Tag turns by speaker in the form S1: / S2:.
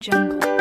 S1: jungle